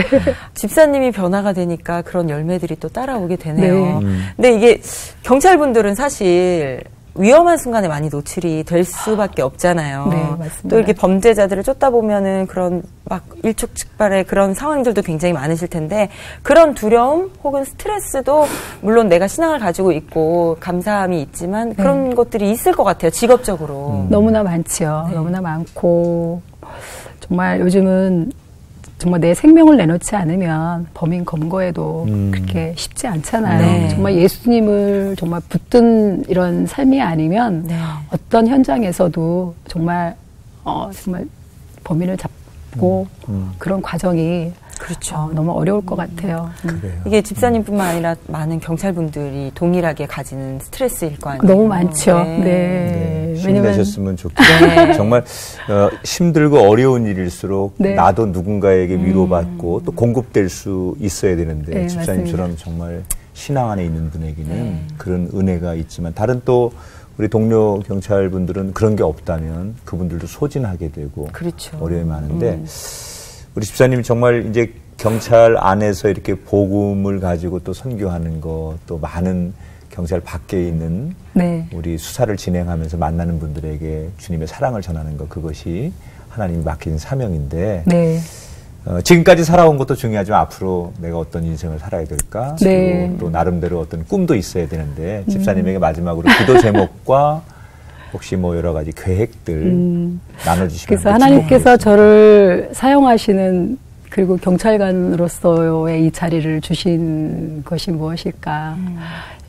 집사님이 변화가 되니까 그런 열매들이 또 따라오게 되네요. 네. 음. 근데 이게 경찰분들은 사실 위험한 순간에 많이 노출이 될 수밖에 없잖아요. 네, 맞습니다. 또 이렇게 범죄자들을 쫓다 보면은 그런 막 일촉즉발의 그런 상황들도 굉장히 많으실 텐데 그런 두려움 혹은 스트레스도 물론 내가 신앙을 가지고 있고 감사함이 있지만 그런 것들이 있을 것 같아요. 직업적으로. 너무나 많지요. 네. 너무나 많고 정말 요즘은 정말 내 생명을 내놓지 않으면 범인 검거에도 음. 그렇게 쉽지 않잖아요. 네. 정말 예수님을 정말 붙든 이런 삶이 아니면 네. 어떤 현장에서도 정말 어 정말 범인을 잡고 음. 그런 과정이 그렇죠. 어, 너무 어려울 것 같아요. 음. 그래요. 이게 집사님뿐만 아니라 많은 경찰분들이 동일하게 가지는 스트레스일 거 아니에요. 너무 많죠. 네. 네, 왜냐면 힘내셨으면 좋겠어요. 네. 정말 어, 힘들고 어려운 일일수록 네. 나도 누군가에게 위로받고 또 공급될 수 있어야 되는데 네, 집사님처럼 정말 신앙 안에 있는 분에게는 네. 그런 은혜가 있지만 다른 또 우리 동료 경찰분들은 그런 게 없다면 그분들도 소진하게 되고 그렇죠. 어려움이 많은데 음. 우리 집사님이 정말 이제 경찰 안에서 이렇게 복음을 가지고 또 선교하는 거또 많은 경찰 밖에 있는 네. 우리 수사를 진행하면서 만나는 분들에게 주님의 사랑을 전하는 것 그것이 하나님이 맡긴 사명인데 네. 어, 지금까지 살아온 것도 중요하지만 앞으로 내가 어떤 인생을 살아야 될까 네. 그리고 또 나름대로 어떤 꿈도 있어야 되는데 집사님에게 마지막으로 기도 제목과 혹시 뭐 여러 가지 계획들 음. 나눠주시면 그래서 하나님께서 저를 사용하시는 그리고 경찰관으로서의 이 자리를 주신 것이 무엇일까?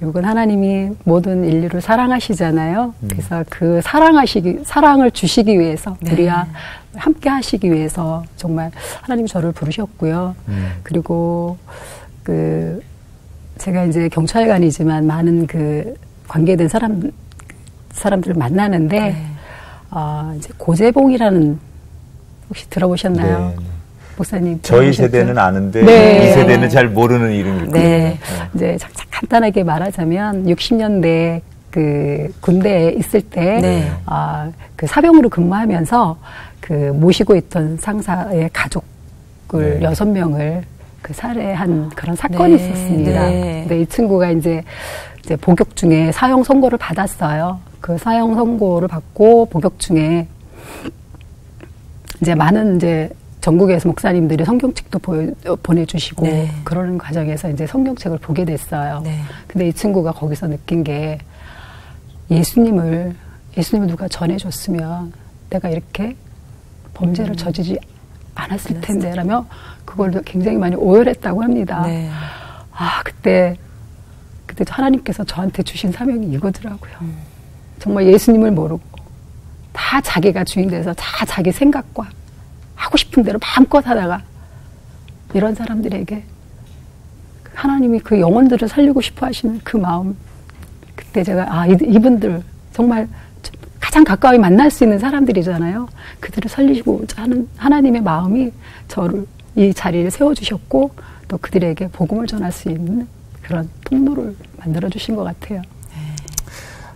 이건 하나님이 모든 인류를 사랑하시잖아요. 그래서 그 사랑하시기 사랑을 주시기 위해서 네. 우리와 함께 하시기 위해서 정말 하나님 저를 부르셨고요. 음. 그리고 그 제가 이제 경찰관이지만 많은 그 관계된 사람 사람들을 만나는데 네. 아, 이제 고재봉이라는 혹시 들어보셨나요? 네, 네. 목사님. 저희? 세대는 아는데 네. 이 세대는 잘 모르는 이름일 거예요. 네. 이제 간단하게 말하자면 60년대 그 군대에 있을 때 네. 아, 그 사병으로 근무하면서 그 모시고 있던 상사의 가족을 네. 여섯 명을 그 살해한 그런 사건이 네. 있었습니다. 네. 근데 이 친구가 이제 이제 복역 중에 사형 선고를 받았어요. 그 사형 선고를 받고 복역 중에 이제 많은 이제 전국에서 목사님들이 성경책도 보여, 어, 보내주시고 네. 그러는 과정에서 이제 성경책을 보게 됐어요. 네. 근데 이 친구가 거기서 느낀 게 예수님을 예수님을 누가 전해줬으면 내가 이렇게 범죄를 저지지 않았을 텐데라며 그걸 굉장히 많이 오열했다고 합니다. 네. 아 그때 그때 하나님께서 저한테 주신 사명이 이거더라고요. 정말 예수님을 모르고 다 자기가 주인 돼서 다 자기 생각과 하고 싶은 대로 마음껏 하다가 이런 사람들에게 하나님이 그 영혼들을 살리고 싶어 하시는 그 마음 그때 제가 아 이- 이분들 정말 가장 가까이 만날 수 있는 사람들이잖아요. 그들을 살리고자 하는 하나님의 마음이 저를 이 자리를 세워주셨고 또 그들에게 복음을 전할 수 있는 그런 통로를 만들어 주신 것 같아요.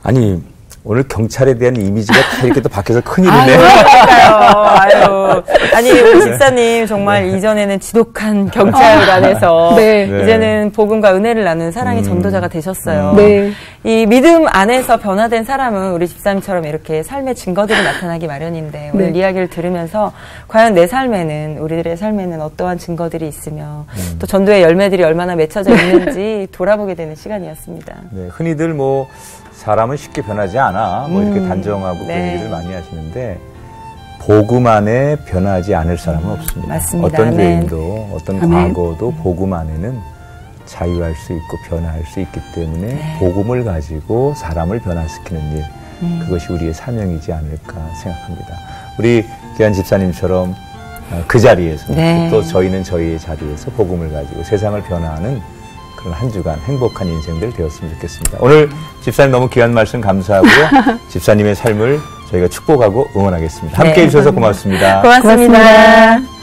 아니 오늘 경찰에 대한 이미지가 다 이렇게 또 바뀌어서 아유, 큰일이네. 그러니까요. 아유. 아니, 우리 집사님 정말 이전에는 지독한 경찰관에서 네. 네. 이제는 복음과 은혜를 나누는 사랑의 음. 전도자가 되셨어요. 네. 이 믿음 안에서 변화된 사람은 우리 집사님처럼 이렇게 삶의 증거들이 나타나기 마련인데 오늘 네. 이야기를 들으면서 과연 내 삶에는 우리들의 삶에는 어떠한 증거들이 있으며 음. 또 전도의 열매들이 얼마나 맺혀져 있는지 돌아보게 되는 시간이었습니다. 네, 흔히들 뭐 사람은 쉽게 변하지 않아 뭐 이렇게 음, 단정하고 그런 네. 얘기를 많이 하시는데 복음 안에 변하지 않을 사람은 없습니다. 맞습니다. 어떤 아멘. 죄인도 어떤 아멘. 과거도 복음 안에는 자유할 수 있고 변화할 수 있기 때문에 네. 복음을 가지고 사람을 변화시키는 일 음. 그것이 우리의 사명이지 않을까 생각합니다. 우리 귀한 집사님처럼 어, 그 자리에서 네. 또 저희는 저희의 자리에서 복음을 가지고 세상을 변화하는 그런 한 주간 행복한 인생들 되었으면 좋겠습니다. 오늘 집사님 너무 귀한 말씀 감사하고요. 집사님의 삶을 저희가 축복하고 응원하겠습니다. 함께 네. 해주셔서 고맙습니다. 고맙습니다. 고맙습니다.